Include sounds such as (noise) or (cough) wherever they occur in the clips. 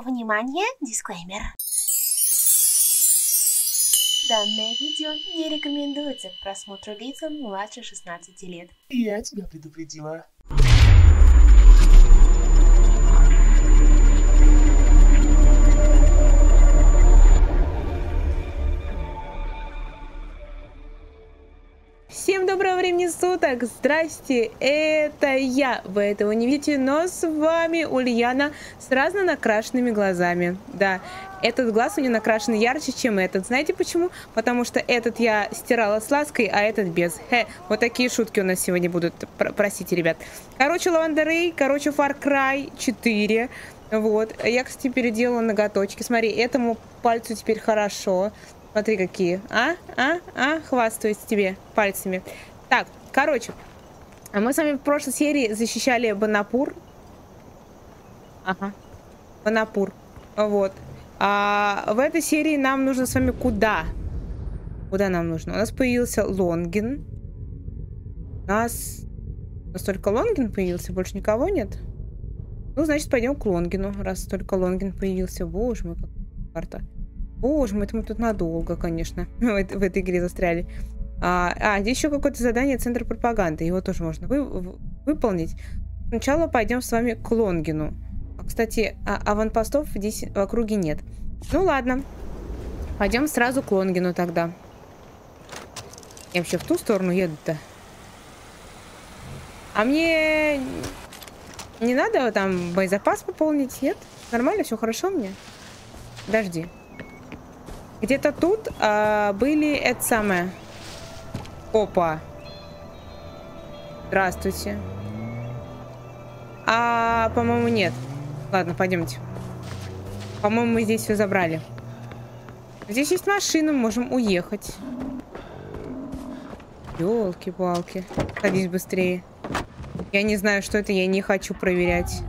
Внимание, дисклеймер. Данное видео не рекомендуется к просмотру лицам младше 16 лет. Я тебя предупредила. Суток! Здрасте, это я. Вы этого не видите, но с вами Ульяна с разно накрашенными глазами. Да, этот глаз у нее накрашен ярче, чем этот. Знаете почему? Потому что этот я стирала с лаской, а этот без. Хе, вот такие шутки у нас сегодня будут. Пр простите, ребят. Короче, Лаванда Рей, короче, Far Cry 4. Вот. Я, кстати, переделала ноготочки. Смотри, этому пальцу теперь хорошо. Смотри, какие. А? А? А? Хвастаюсь тебе пальцами. Так, короче. Мы с вами в прошлой серии защищали Банапур. Ага. Банапур. Вот. А в этой серии нам нужно с вами куда? Куда нам нужно? У нас появился Лонгин. У нас... У нас только Лонгин появился, больше никого нет? Ну, значит, пойдем к Лонгину, раз только Лонгин появился. Боже мой, какая карта. Боже мой, это мы тут надолго, конечно, (laughs) в, в этой игре застряли. А, а здесь еще какое-то задание Центра пропаганды. Его тоже можно вы, выполнить. Сначала пойдем с вами к Лонгину. Кстати, а, аванпостов здесь в округе нет. Ну ладно. Пойдем сразу к Лонгину тогда. Я вообще в ту сторону еду-то. А мне не надо там боезапас пополнить, нет? Нормально, все хорошо мне? Подожди. Где-то тут а, были это самое. Опа. Здравствуйте. А, по-моему, нет. Ладно, пойдемте. По-моему, мы здесь все забрали. Здесь есть машина, можем уехать. Елки-палки. Садись быстрее. Я не знаю, что это, я не хочу проверять.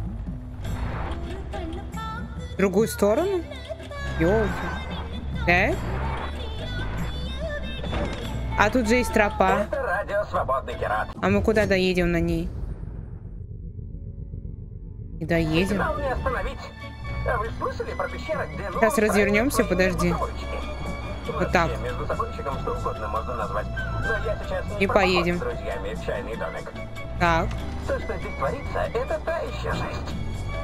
В другую сторону? Елки. Да? А тут же есть тропа. А мы куда доедем на ней? Не доедем. А Сейчас развернемся, подожди. Вот так. И поедем. Так. То, что здесь творится, это та еще жесть.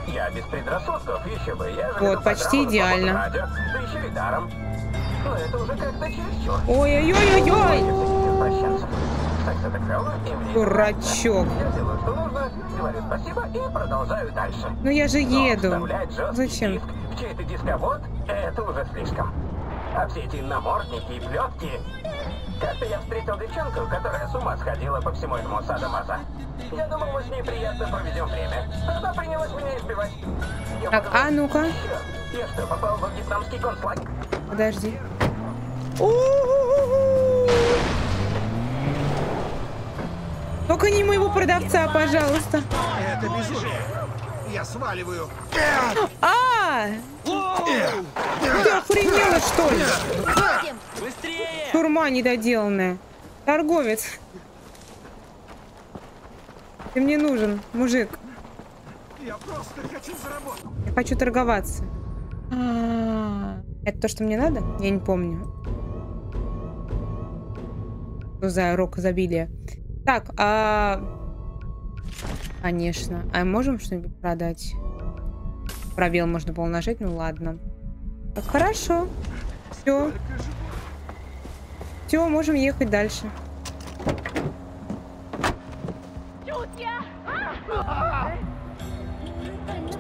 Я без предрассудков, еще бы. Я Вот, почти идеально. Радио, да еще и даром. Но это уже как-то чересчур. Ой-ой-ой-ой-ой! Что. Дурачок. Я делаю, что нужно, говорю спасибо и продолжаю дальше. Ну я же Но еду. Зачем? диск в чей-то дисковод – это уже слишком. А все эти намордники и плетки... Как-то я встретил девчонку, которая с ума сходила по всему этому садомаза. Я думал, мы с ней приятно проведем время. Она принялась меня избивать. Я Так, подумал, а ну-ка. «Чёрт, Я что, попал во вьетнамский концлагерь? Подожди. Только не моего продавца, пожалуйста. Это. Я сваливаю. А! Ты охренела, что ли? Турма недоделанная. Торговец. Ты мне нужен, мужик. Я просто хочу заработать. Я хочу торговаться. Это то, что мне надо? Я не помню. Что за рок изобилия? Так, а... Конечно. А можем что-нибудь продать? Пробел можно было нажать, ну ладно. Так, хорошо. Все. Все, можем ехать дальше.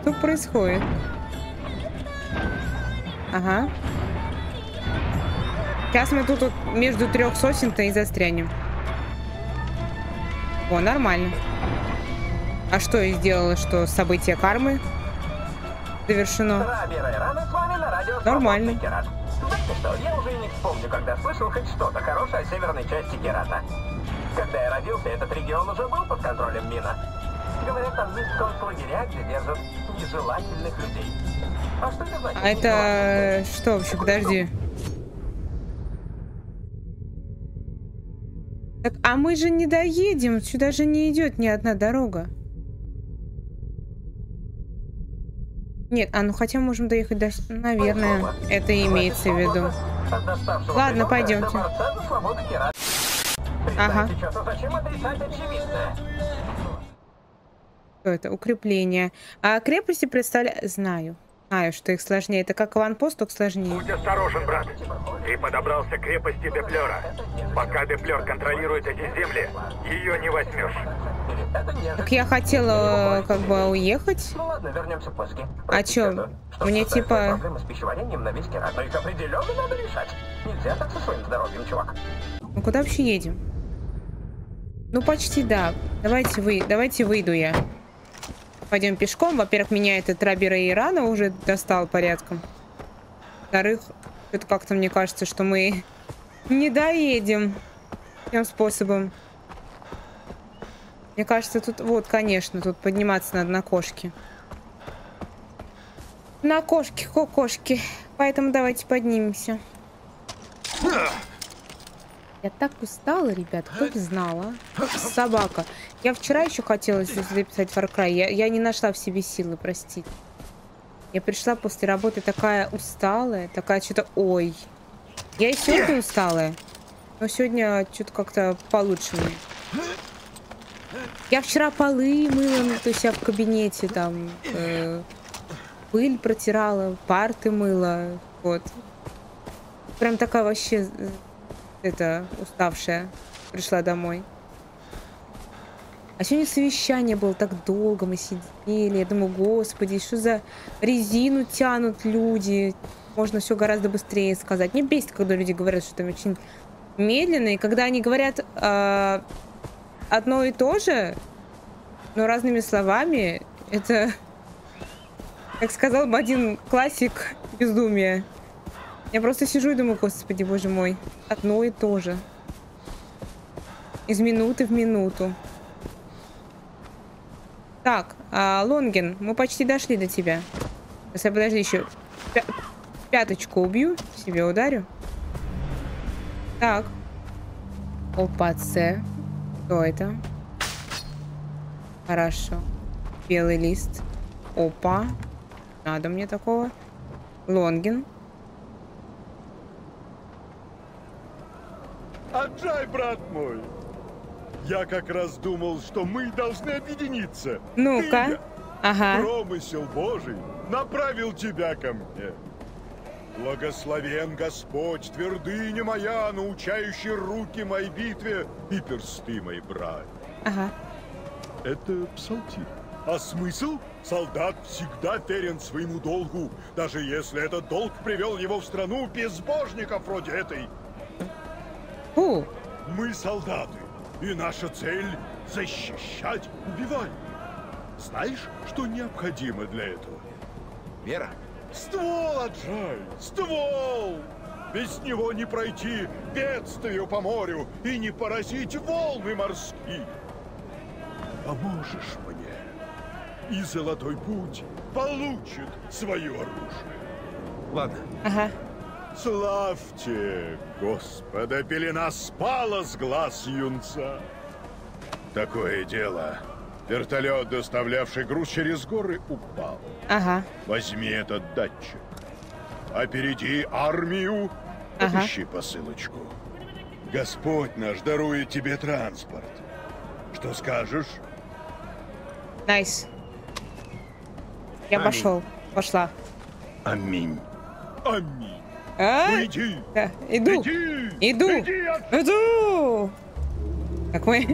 Что происходит? Ага. Сейчас мы тут вот между трех сосен-то и застрянем. О, нормально. А что я сделала, что событие кармы завершено? Нормально. Знаете что, я уже и не вспомню, когда слышал хоть что-то хорошее о северной части Герата. Когда я родился, этот регион уже был под контролем Мина. Говорят, там есть концлагеря, где держат нежелательных людей. А что это значит? А это что вообще? Подожди. Так, а мы же не доедем. Сюда же не идет ни одна дорога. Нет, а ну хотя можем доехать до... Наверное, это имеется в виду. Ладно, пойдемте. Ага. Очевидное? Что это? Укрепление. А крепости представляю... Знаю. Знаю, что их сложнее. Это как аванпост, только сложнее. Будь осторожен, брат. Ты подобрался к крепости Деплера. Пока Деплер контролирует эти земли, ее не возьмешь. Так я хотела как бы уехать. Ну ладно, вернемся после. А чё? Мне типа- Проблемы с пищеварением на весь но их определенно надо решать. Нельзя так со своим здоровьем, чувак. Ну куда вообще едем? Ну почти да. Давайте вы, давайте выйду я. Пойдем пешком. Во-первых, меня этот Рабира и Ирана уже достал порядком. Во-вторых, это как-то мне кажется, что мы (laughs) не доедем тем способом. Мне кажется, тут, вот, конечно, тут подниматься надо на кошке. На кошке, кокошки. Поэтому давайте поднимемся. Я так устала, ребят, кто бы знала. Собака. Я вчера еще хотела записать Far Cry. Я, я не нашла в себе силы, простите. Я пришла после работы такая усталая, такая что-то... Ой. Я и сегодня усталая. Но сегодня что-то как-то получше. Я вчера полы мыла, ну, то есть я в кабинете там э, пыль протирала, парты мыла, вот. Прям такая вообще э, это уставшая пришла домой. А сегодня совещание было так долго, мы сидели. Я думаю, господи, что за резину тянут люди. Можно все гораздо быстрее сказать. Мне бесит, когда люди говорят, что там очень медленно. И когда они говорят э, одно и то же, но разными словами, это, как сказал бы один классик безумия. Я просто сижу и думаю, господи, боже мой, одно и то же. Из минуты в минуту. Так, а, Лонгин, мы почти дошли до тебя. Я подожди еще. Пя- пяточку убью, себе ударю. Так. Опа, С. Что это? Хорошо. Белый лист. Опа. Надо мне такого. Лонгин. Отжай, брат мой! Я как раз думал, что мы должны объединиться. Ну-ка. Ага. Промысел Божий направил тебя ко мне. Благословен Господь, твердыня моя, научающий руки моей битве и персты мои брать. Ага. Это псалтирь. А смысл? Солдат всегда верен своему долгу, даже если этот долг привел его в страну безбожников вроде этой. Фу. Мы солдаты, и наша цель — защищать, убивать. Знаешь, что необходимо для этого? Вера, Ствол, Аджай, ствол! Без него не пройти бедствию по морю и не поразить волны морские. Поможешь мне, и Золотой Путь получит свое оружие. ладно. Ага. Славьте Господа, пелена спала с глаз юнца. Такое дело. Вертолет, доставлявший груз через горы, упал. Ага. Возьми этот датчик. Опереди армию, Ага. отыщи посылочку. Господь наш дарует тебе транспорт. Что скажешь? Nice. Я Аминь. пошел. Пошла. Аминь. Аминь. А? Иди. Да, Иду. Иди. Иду. Иди от- Иду. Какой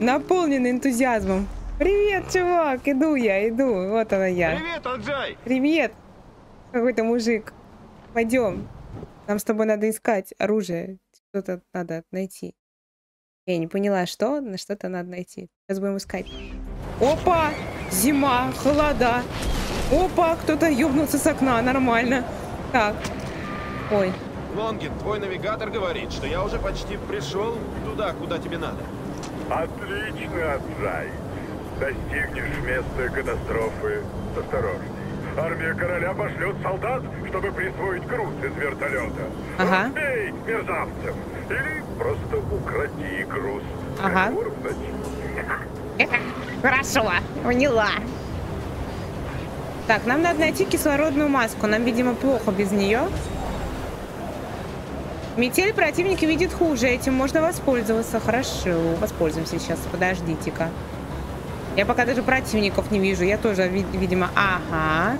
наполненный энтузиазмом. Привет, чувак. Иду я, иду. Вот она я. Привет, Аджай! Привет. Какой-то мужик. Пойдем. Нам с тобой надо искать оружие. Что-то надо найти. Я не поняла, что, но что-то надо найти. Сейчас будем искать. Опа! Зима, холода. Опа, кто-то ёбнулся с окна, нормально. Так. Ой, Лонгин, твой навигатор говорит, что я уже почти пришел туда, куда тебе надо. Отлично, Аджай. Достигнешь места катастрофы с осторожней. Армия короля пошлет солдат, чтобы присвоить груз из вертолета. Ага. Разбей мерзавцев. Или просто укради груз. Ага. Хорошо, поняла. Так, нам надо найти кислородную маску. Нам, видимо, плохо без нее. Метель противника видит хуже. Этим можно воспользоваться. Хорошо, воспользуемся сейчас. Подождите-ка. Я пока даже противников не вижу. Я тоже, видимо... Ага.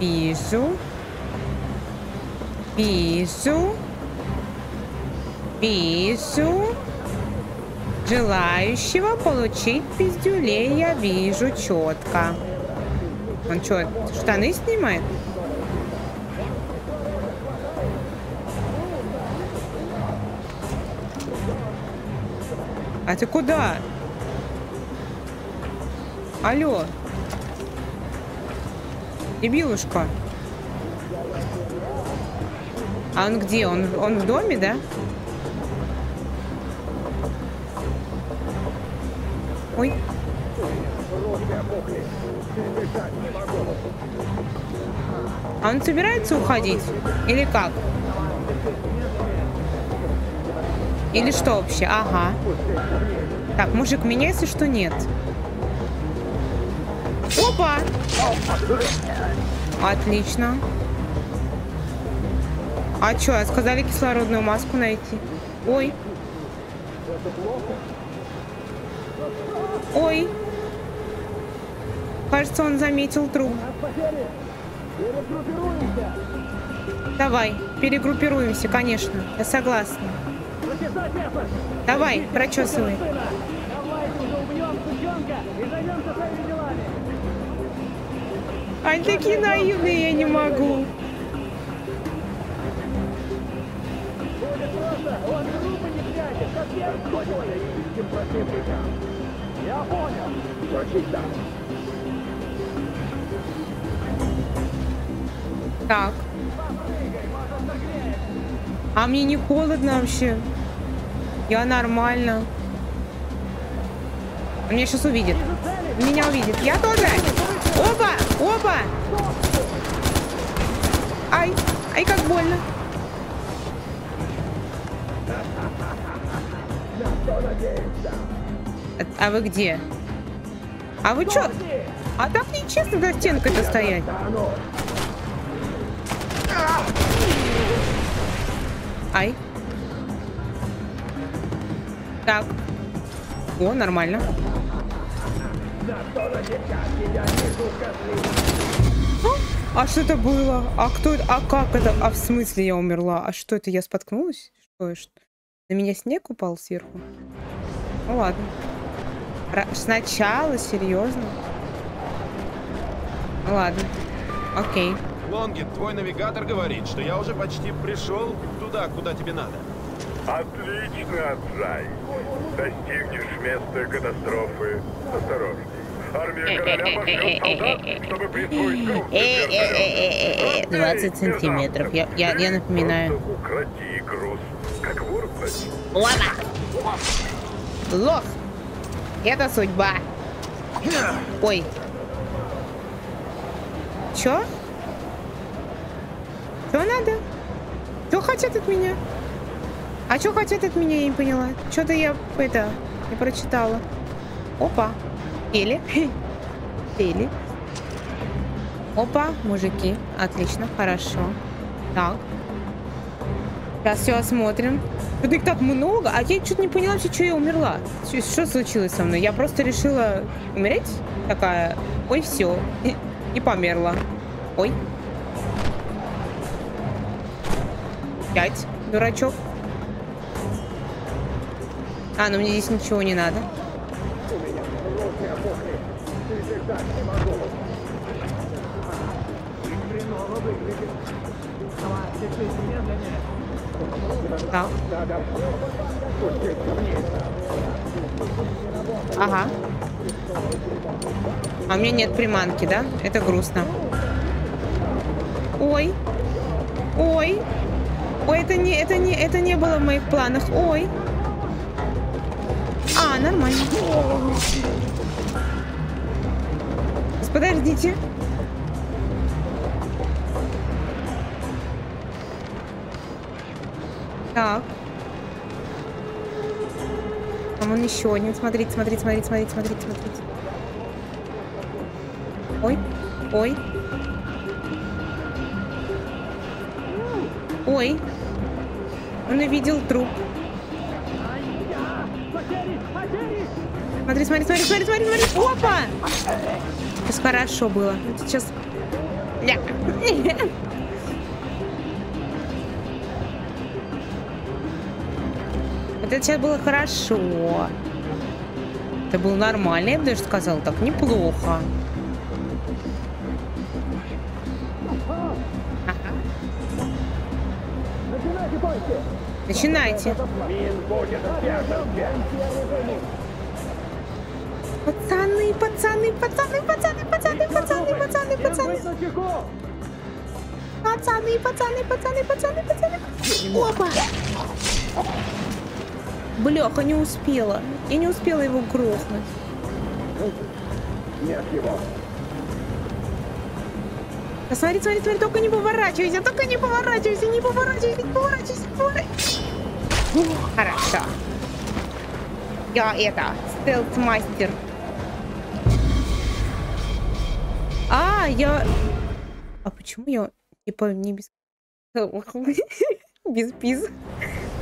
Вижу. Вижу. Вижу. Желающего получить пиздюлей я вижу четко. Он что, штаны снимает? А ты куда? Алло. Дебилушка. А он где? Он, он в доме, да? Ой. А он собирается уходить? Или как? Или что вообще? Ага. Так, мужик, меня если что нет. Опа! Отлично. А что, сказали кислородную маску найти? Ой. Ой. Кажется, он заметил труп. Давай, перегруппируемся, конечно. Я согласна. Давай, прочесывай. Они такие наивные, я не могу. Я понял. Так. А мне не холодно вообще. Я нормально. Он меня сейчас увидит. Меня увидит. Я тоже. Опа! Опа! Ай! Ай, как больно. А, вы где? А вы чё? А так нечестно за стенкой-то стоять. Ай. Так. О, нормально. А, что это было? А кто это? А как это? А в смысле я умерла? А что это? Я споткнулась? Что? что? На меня снег упал сверху? Ну ладно. Р сначала? Серьезно? Ну ладно. Окей. Лонгин, твой навигатор говорит, что я уже почти пришел туда, куда тебе надо. Отлично, Джай. Достигнешь места катастрофы. Осторожней. Армия короля пошлет солдат, чтобы присвоить груз. 20 сантиметров. Я, я, я напоминаю. Укради груз, как вор Ладно. Лох. Это судьба. Ой. Чё? Что надо? Что хотят от меня? А что хотят от меня, я не поняла. Что-то я, это, не прочитала. Опа. Пели. Пели. (laughs) Опа, мужики. Отлично, хорошо. Так. Сейчас все осмотрим. Тут их так много, а я что-то не поняла вообще, что я умерла. Что случилось со мной? Я просто решила умереть? Такая, ой, все. (laughs) И померла. Ой. Пять, дурачок. А, ну мне здесь ничего не надо. Так. Ага. А у меня нет приманки, да? Это грустно. Ой. Ой. Ой, это не, это не, это не было в моих планах. Ой. А, нормально. Подождите. Так. Там он еще один. Смотрите, смотрите, смотрите, смотрите, смотрите, смотрите. Ой. Ой. Ой. Он увидел труп. Смотри, смотри, смотри, смотри, смотри, смотри. Опа! Сейчас хорошо было. Вот Сейчас... Ля. Вот это сейчас было хорошо. Это было нормально, я бы даже сказала, так неплохо. Начинайте. Пацаны, пацаны, пацаны, пацаны, пацаны, пацаны, пацаны, пацаны. Пацаны, пацаны, пацаны, пацаны, пацаны. Опа! Бляха, не успела. Я не успела его грохнуть. Да смотри, смотри, смотри, только не поворачивайся, только не поворачивайся, не поворачивайся, не поворачивайся, не поворачивайся. Хорошо. Я это, стелс-мастер. А, я... А почему я, типа, не без... без пиз?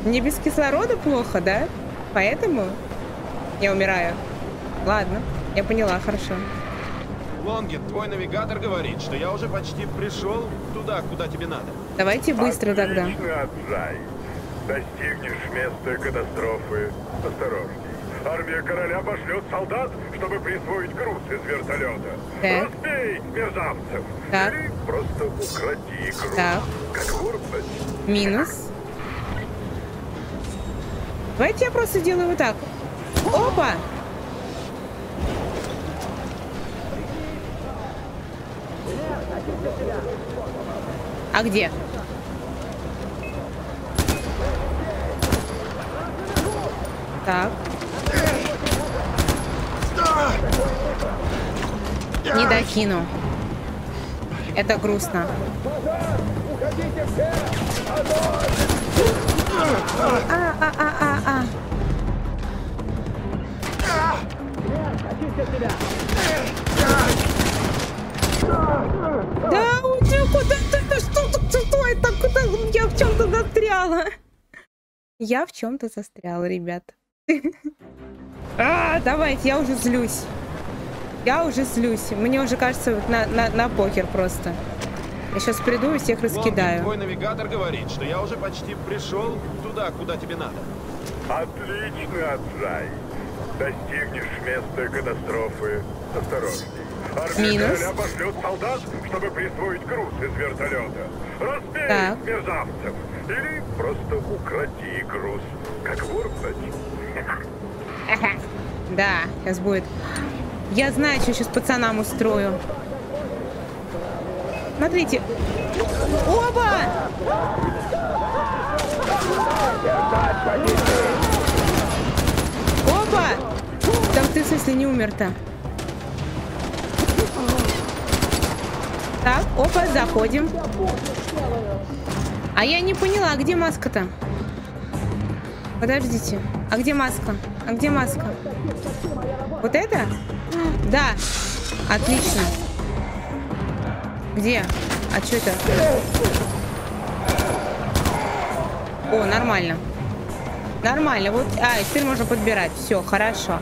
Мне без кислорода плохо, да? Поэтому я умираю. Ладно, я поняла, хорошо. Лонгин, твой навигатор говорит, что я уже почти пришел туда, куда тебе надо. Давайте быстро тогда. Отлично, Аджай. Достигнешь места катастрофы. Осторожней. Армия короля пошлет солдат, чтобы присвоить груз из вертолета. Так. Разбей мерзавцев. Так. Или просто укради груз. Так. Как ворпать. Минус. Давайте я просто сделаю вот так. Опа! А где? Так. Не докину. Это грустно. А, а, а, а, а. Да, уйди, куда ты, что, ты, что это, куда, я в чем-то застряла. Я в чем-то застряла, ребят. (laughs) А, давайте, я уже злюсь. Я уже злюсь. Мне уже кажется, на, на, на покер просто. Я сейчас приду и всех Лонгин, раскидаю. твой навигатор говорит, что я уже почти пришел туда, куда тебе надо. Отлично, Аджай. Достигнешь места катастрофы. Осторожней. Армия Минус. пошлет солдат, чтобы присвоить груз из вертолета. Разбей Так. мерзавцев. Или просто укради груз. Как Да, сейчас будет. Я знаю, что сейчас пацанам устрою. Смотрите. Оба! Опа! Так ты, в смысле, не умер-то? Так, опа, заходим. А я не поняла, а где маска-то? Подождите. А где маска? А где маска? Вот это? Да. Отлично. Где? А что это? О, нормально. Нормально. Вот. А, теперь можно подбирать. Все, хорошо.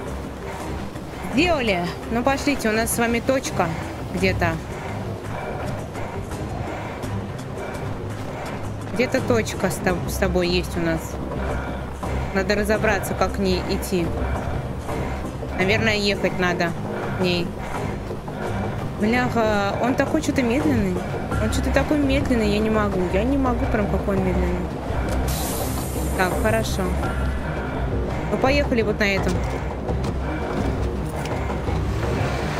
Сделали. Ну, пошлите. У нас с вами точка где-то. Где-то точка с тобой есть у нас. Надо разобраться, как к ней идти. Наверное, ехать надо к ней. Бляха, он такой что-то медленный. Он что-то такой медленный, я не могу. Я не могу прям какой он медленный. Так, хорошо. Ну, поехали вот на этом.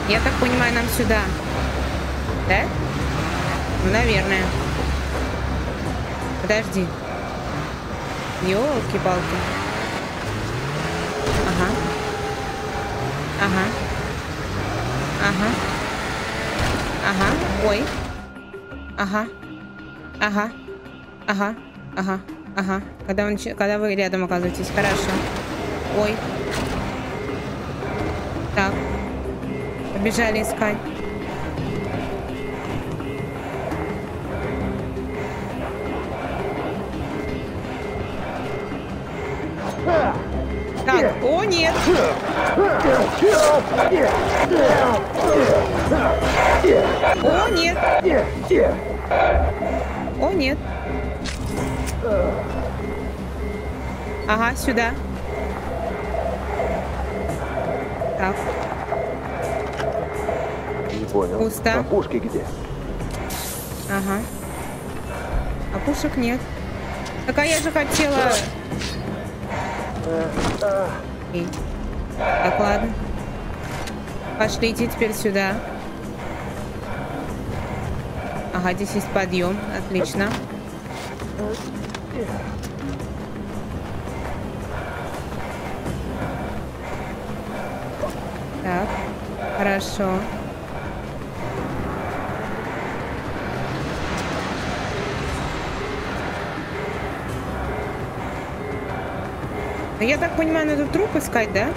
Я так понимаю, нам сюда. Да? Ну, наверное. Подожди. Ёлки-палки. Ага. Ага. Ага. Ага. Ой. Ага. Ага. Ага. Ага. Ага. Когда, нач- когда вы рядом оказываетесь. Хорошо. Ой. Так. Побежали искать. О, нет! О, нет! О, нет! Ага, сюда. Так, Не понял. Пусто. А пушки где? ага. А пушек нет. Так а я же хотела... Окей. Так, ладно. Пошлите теперь сюда. Ага, здесь есть подъем. Отлично. Так, хорошо. Ну, Я так понимаю, надо труп искать, да?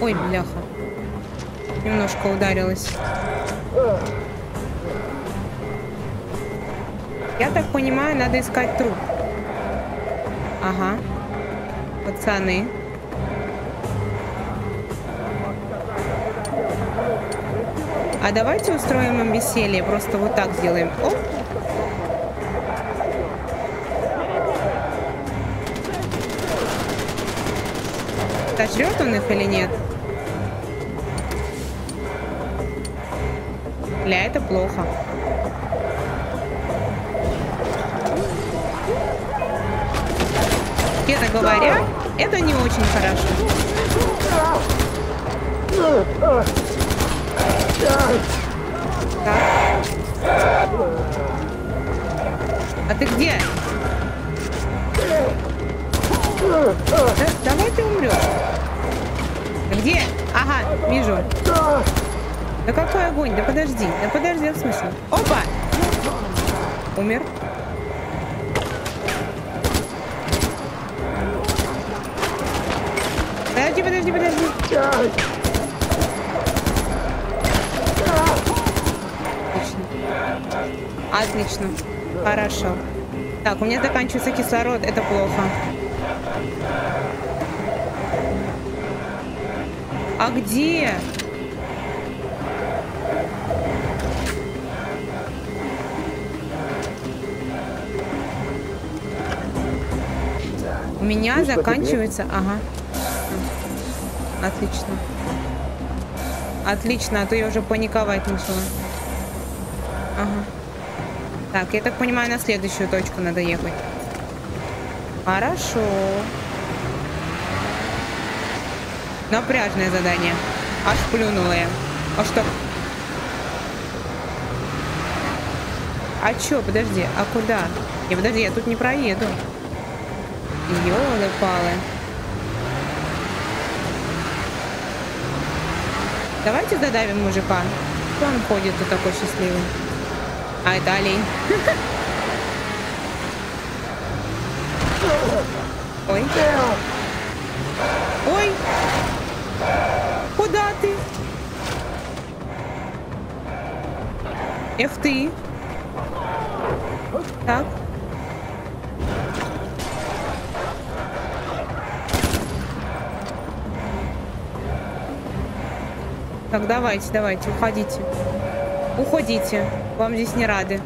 Ой, бляха. Немножко ударилась. Я так понимаю, надо искать труп. Ага. Пацаны. А давайте устроим им веселье. Просто вот так сделаем. Оп. Сожрет он их или нет? Ля, это плохо. Честно говоря, это не очень хорошо. Так. А ты где? Да, давай ты умрешь. Где? Ага, вижу. Да какой огонь? Да подожди. Да подожди, в смысле? Опа! Умер. Подожди, подожди, подожди. Отлично. Хорошо. Так, у меня заканчивается кислород. Это плохо. А где? У меня Есть заканчивается... Ага. Отлично. Отлично, а то я уже паниковать начала. Ага. Так, я так понимаю, на следующую точку надо ехать. Хорошо. Напряжное задание. Аж плюнула я. А что? А чё, подожди, а куда? Не, подожди, я тут не проеду. Ёлы-палы. Давайте задавим мужика. Что он ходит тут такой счастливый? А, это олень. Ой. Ой. Куда ты? Эх ты. Так. Так, давайте, давайте, уходите. Уходите. Вам здесь не рады.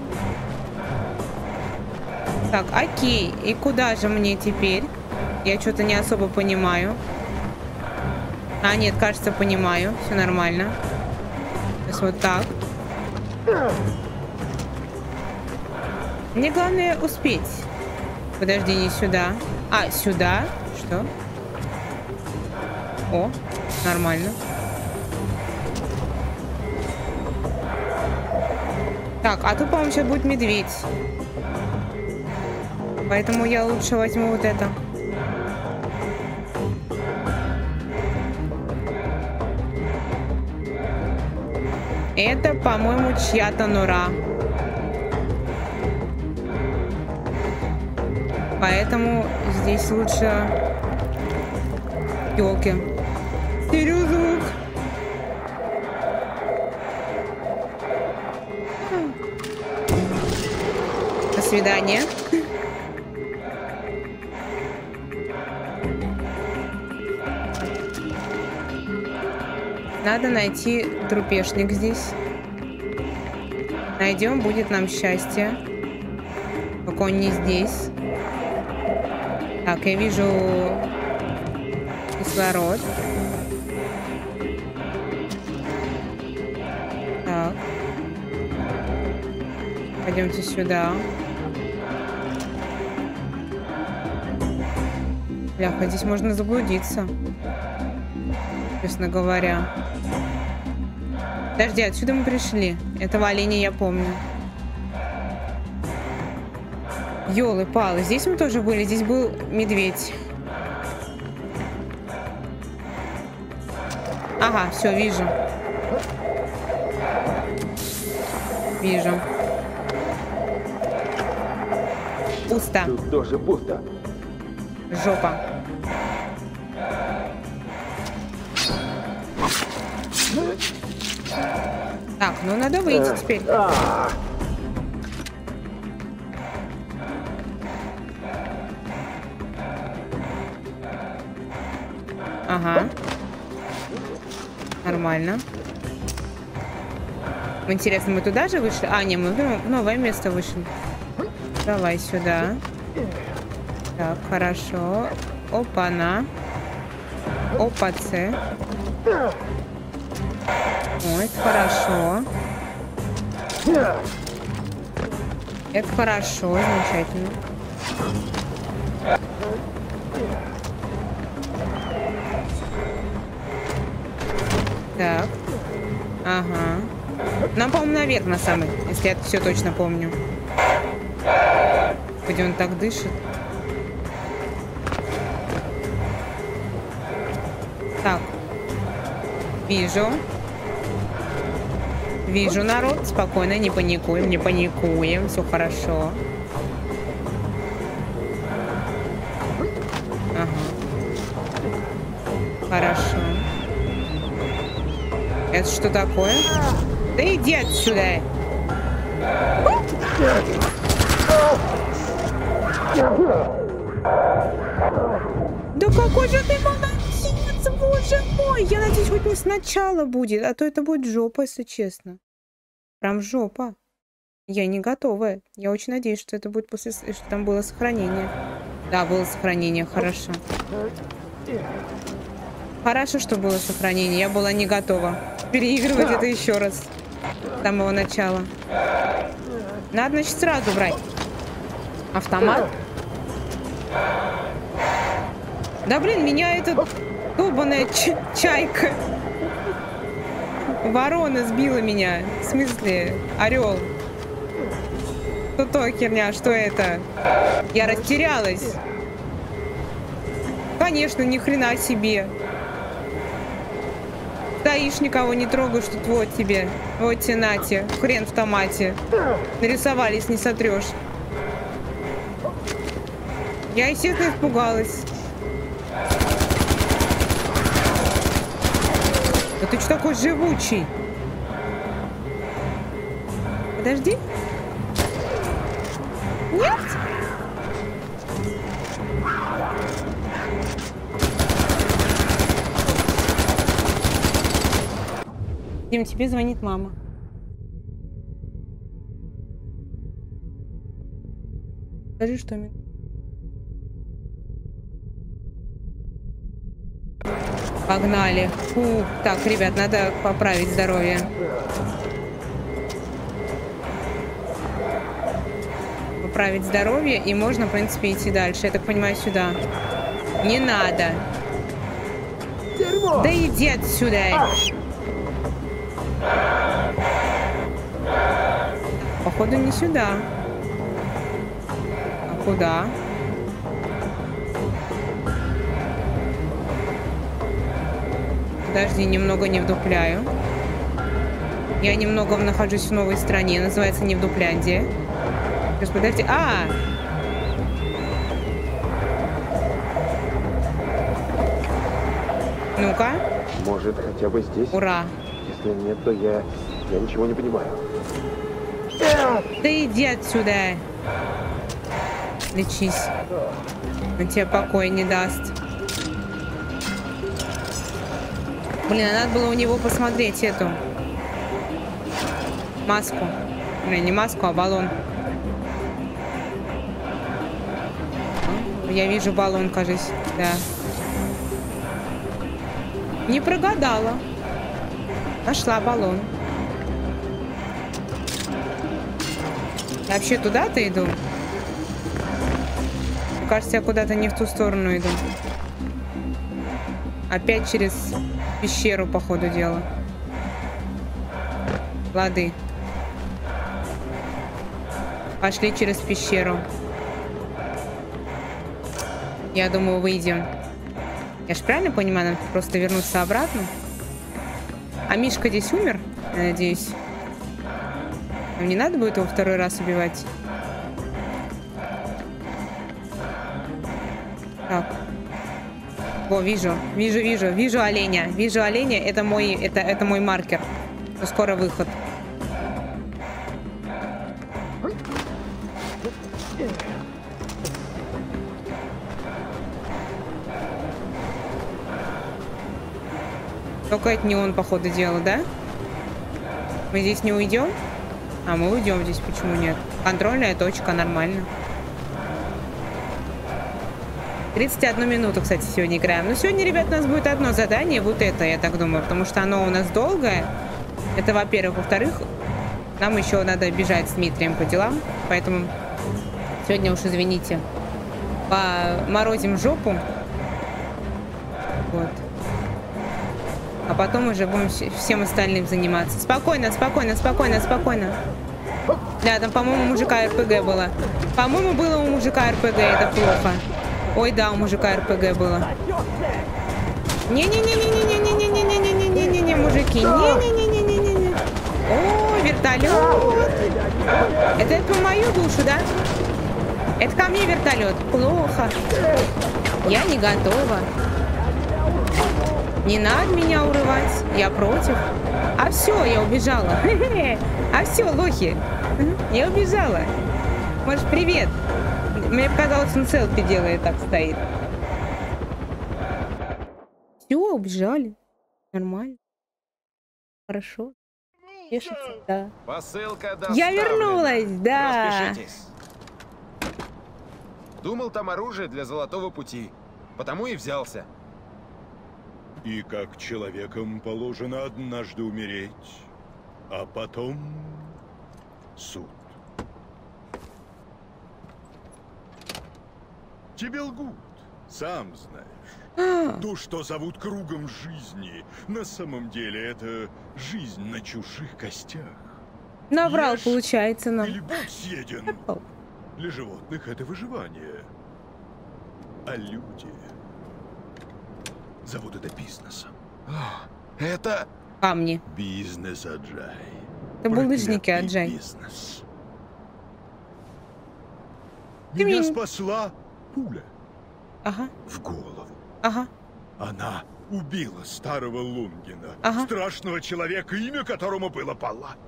Так, окей. И куда же мне теперь? Я что-то не особо понимаю. А, нет, кажется, понимаю. Все нормально. Сейчас вот так. Мне главное успеть. Подожди, не сюда. А, сюда? Что? О, нормально. Так, а тут, по-моему, сейчас будет медведь. Поэтому я лучше возьму вот это. Это, по-моему, чья-то нора. Поэтому здесь лучше елки. Стереозвук. Свидания. Надо найти трупешник здесь. Найдем, будет нам счастье. Только он не здесь. Так, я вижу кислород. Так. Пойдемте сюда. Бляха, здесь можно заблудиться. Честно говоря. Подожди, отсюда мы пришли. Этого оленя я помню. Ёлы-палы, здесь мы тоже были. Здесь был медведь. Ага, все, вижу. Вижу. Пусто. Тут тоже пусто. Жопа. Так, ну надо выйти теперь. Ага. Нормально. Интересно, мы туда же вышли? А, не, мы в новое место вышли. Давай сюда. Так, хорошо. Опа-на. Опа-це. О, это хорошо. Это хорошо, замечательно. Так. Ага. Нам, по-моему, наверх на самый, если я все точно помню. Где он так дышит. Так. Вижу. Вижу народ. Спокойно, не паникуем, не паникуем. Все хорошо. Ага. Хорошо. Это что такое? Да иди отсюда. Да какой же ты молодец, боже мой! Я надеюсь, хоть не сначала будет, а то это будет жопа, если честно. Прям жопа. Я не готова. Я очень надеюсь, что это будет после... что там было сохранение. Да, было сохранение, хорошо. Хорошо, что было сохранение. Я была не готова переигрывать это еще раз. С самого начала. Надо, значит, сразу брать. Автомат. Да блин, меня эта долбаная чайка. Ворона сбила меня. В смысле? Орел. Что то херня? Что это? Я растерялась. Конечно, ни хрена себе. Стоишь, никого не трогаешь, тут вот тебе. Вот тебе, нате. Хрен в томате. Нарисовались, не сотрешь. Я, естественно, испугалась. Да ты что такой живучий? Подожди. Нет? Дим, тебе звонит мама. Скажи, что Погнали. Фу. Так, ребят, надо поправить здоровье. Поправить здоровье, и можно, в принципе, идти дальше. Я так понимаю, сюда. Не надо. Дерьмо. Да иди отсюда. Походу, не сюда. А куда? Подожди, немного не вдупляю. Я немного нахожусь в новой стране. Называется не Невдупляндия. Сейчас, подожди. А! Ну-ка. Может, хотя бы здесь? Ура. Если нет, то я... Я ничего не понимаю. Да иди отсюда. Лечись. Он тебе покоя не даст. Блин, надо было у него посмотреть эту маску. Блин, не маску, а баллон. Я вижу баллон, кажется. Да. Не прогадала. Нашла баллон. Я вообще туда-то иду? Кажется, я куда-то не в ту сторону иду. Опять через пещеру, по ходу дела. Лады. Пошли через пещеру. Я думаю, выйдем. Я же правильно понимаю, надо просто вернуться обратно? А Мишка здесь умер, я надеюсь. Нам не надо будет его второй раз убивать? Так. О, вижу, вижу, вижу, вижу оленя. Вижу оленя, это мой, это, это мой маркер. Скоро выход. Только это не он, походу, делал, да? Мы здесь не уйдем? А, мы уйдем здесь, почему нет? Контрольная точка, нормально. 31 минуту, кстати, сегодня играем. Ну, сегодня, ребят, у нас будет одно задание, вот это, я так думаю, потому что оно у нас долгое. Это, во-первых. Во-вторых, нам еще надо бежать с Дмитрием по делам, поэтому сегодня уж, извините, поморозим жопу. Вот. А потом уже будем всем остальным заниматься. Спокойно, спокойно, спокойно, спокойно. Да, там, по-моему, мужика РПГ было. По-моему, было у мужика РПГ, это плохо. Ой, да, у мужика РПГ было. Не-не-не-не-не-не-не-не-не-не-не-не-не, мужики. Не-не-не-не-не-не. О, вертолет. Это, это по мою душу, да? Это ко мне вертолет. Плохо. Я не готова. Не надо меня урывать. Я против. А все, я убежала. (laughs) А все, лохи. Я убежала. Может, привет. Мне показалось, он селфи делает, так стоит. Все, убежали. Нормально. Хорошо. Тешится, да. Посылка Я доставлена. вернулась, да. Распишитесь. Думал, там оружие для золотого пути. Потому и взялся. И как человеком положено однажды умереть, а потом суд. Тебе лгут, сам знаешь. То, что зовут кругом жизни, на самом деле это жизнь на чужих костях. Наврал, Ешь получается, нам. Или будь съеден. (laughs) Для животных это выживание. А люди зовут это бизнесом. Это... Камни. Бизнес, Аджай. Это булыжники, Аджай. бизнес. Ты Меня спасла пуля Ага, в голову. ага. Она убила старого Лунгина, Ага. страшного человека, имя которому было Палач.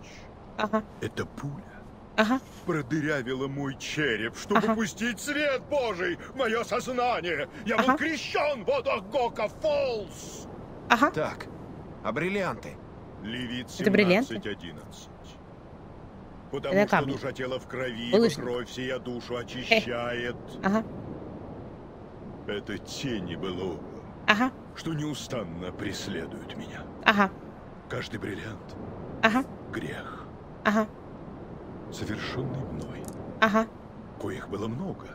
Ага, Эта пуля ага. продырявила мой череп, чтобы Ага. пустить свет Божий в мое сознание. Я Ага. был крещен в водах Гока Фоллс. Ага. Так, а бриллианты? Левит Это бриллианты? 17.11. Потому Это что камни. душа тела в крови, Булыжник. кровь сия душу очищает. Ага, Это тени былого, ага, что неустанно преследуют меня. ага, Каждый бриллиант ага, — грех, ага, совершенный мной, ага. коих было много.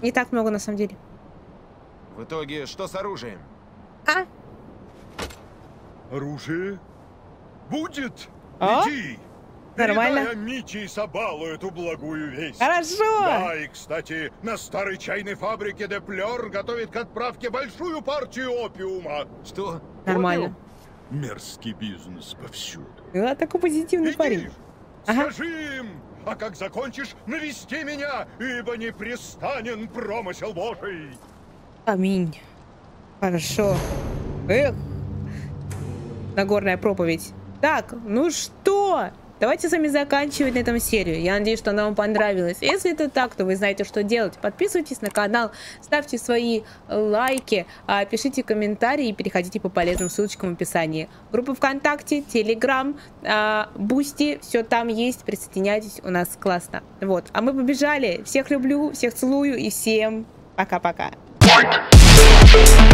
Не так много, на самом деле. В итоге, что с оружием? А? Оружие будет? А? Иди! Нормально. Амичи и Сабалу эту благую весть. Хорошо. Да, и, кстати, на старой чайной фабрике Деплер готовит к отправке большую партию опиума. Что? Нормально. Мерзкий бизнес повсюду. Да, такой позитивный Иди, парень. Ага. скажи им, а как закончишь, навести меня, ибо не пристанен промысел Божий. Аминь. Хорошо. Эх. Нагорная проповедь. Так, ну что? Давайте с вами заканчивать на этом серию. Я надеюсь, что она вам понравилась. Если это так, то вы знаете, что делать. Подписывайтесь на канал, ставьте свои лайки, а, пишите комментарии и переходите по полезным ссылочкам в описании. Группа ВКонтакте, Телеграм, а, Бусти, все там есть. Присоединяйтесь, у нас классно. Вот, а мы побежали. Всех люблю, всех целую и всем пока-пока. Yeah.